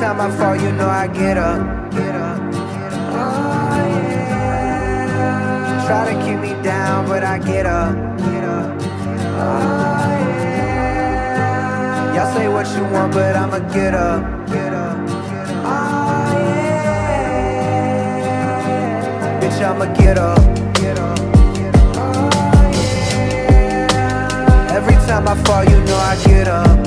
time I fall, you know I get up. Get up. Oh, yeah. Try to keep me down, but I get up. Get up. Oh, yeah. Y'all say what you want, but I'ma get up. Get up. Oh, yeah. Bitch, I'ma get up. Get up. Every time I fall, you know I. Get up.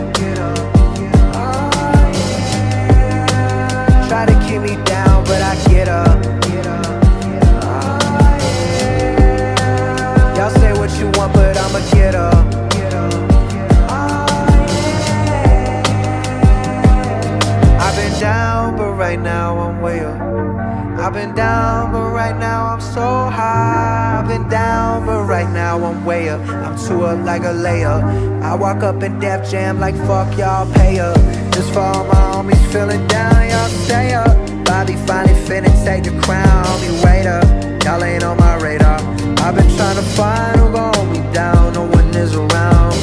I've been down, but right now I'm so high. I've been down, but right now I'm way up. I'm two up like a layup. I walk up in Def Jam like fuck y'all pay up. Just for all my homies feeling down, y'all stay up. Bobby finally finna take the crown, homie, wait up. Y'all ain't on my radar. I've been trying to find who gon' hold me down, no one is around.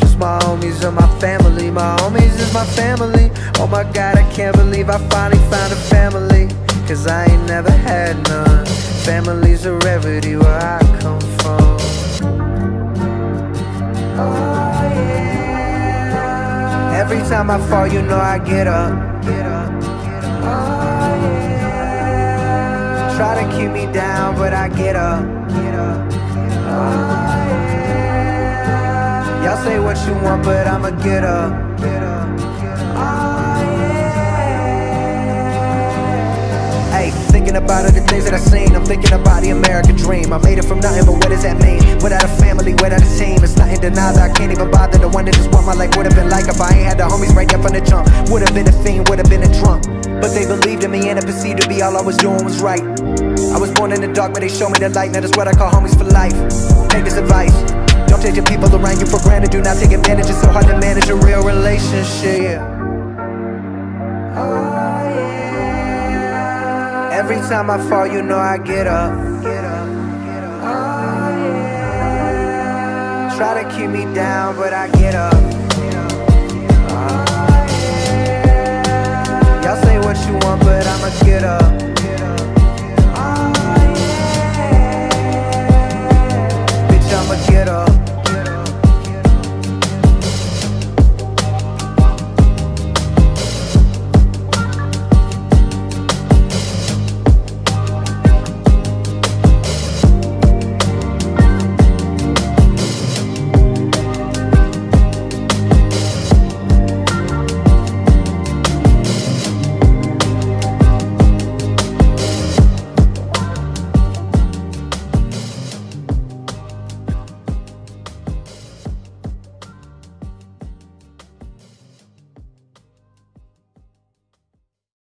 Just my homies and my family, my homies is my family. Oh my god, I can't believe I finally found a family. Cause I ain't never had none. Family's a rarity where I come from. Oh, yeah. Every time I fall, you know I get up. Get up. Oh, yeah. Try to keep me down, but I get up. Get up. Oh, yeah. Y'all say what you want, but I'ma. Get up. Thinking about all the things that I've seen. I'm thinking about the American dream. I made it from nothing, but what does that mean? Without a family, without a team, it's not in nothing denied. I can't even bother. The one that just what my life would have been like if I ain't had the homies right there from the jump. Would have been a fiend, would have been a drunk. But they believed in me and it perceived to be all I was doing was right. I was born in the dark, but they showed me the light. Now that's what I call homies for life. Take this advice. Don't take the people around you for granted. Do not take advantage. It's so hard to manage a real relationship. Every time I fall, you know I get up. Get up. Get up. Oh, yeah. Try to keep me down, but I get up.